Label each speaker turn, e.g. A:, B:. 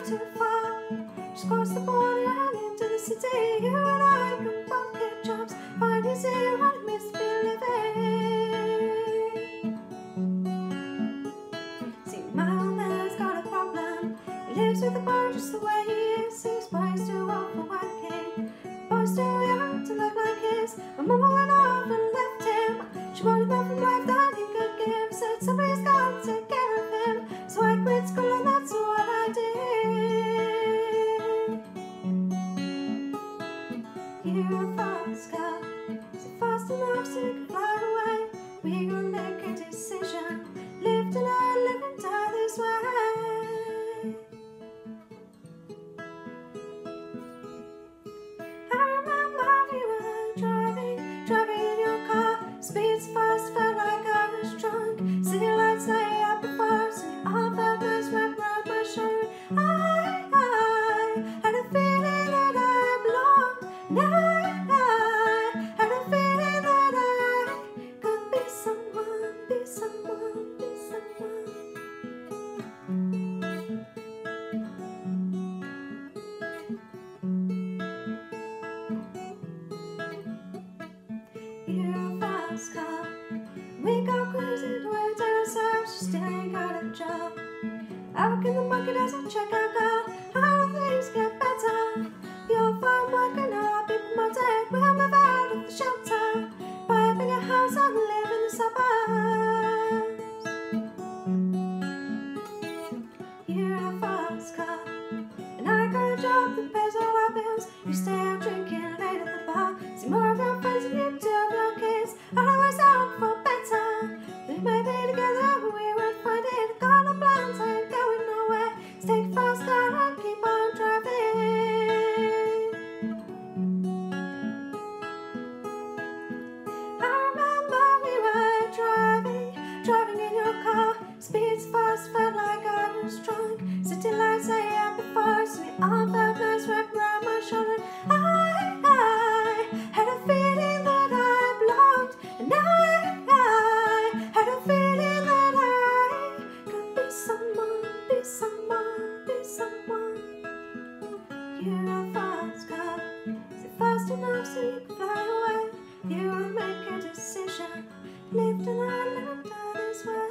A: drive too far. Just cross the border and into the city. You and I can both get jobs, find easy what it means to. See, my old man's got a problem. He lives with a boy just the way he is. He's boy's too old for one king. Boy's too young to look like his. My mama went on. Fast car. Is it fast enough so you can fly away? We gonna make a decision. A. Out in the market as a checkout girl, how things get better? You'll find work and I'll be promoted. We'll move out of the shelter, buy a bigger house and live in the suburbs. You're a fast car, and I got a job that pays all our bills. You stay out drinking late at the bar, see more of your friends than you do Speeds fast, felt like I was drunk. City lights I and your arm felt nice wrapped around my shoulder. I, I had a feeling that I belonged, and I, I had a feeling that I could be someone, be someone, be someone. You're a fast. Is it fast enough so you can fly away? You will make a decision. Live tonight, live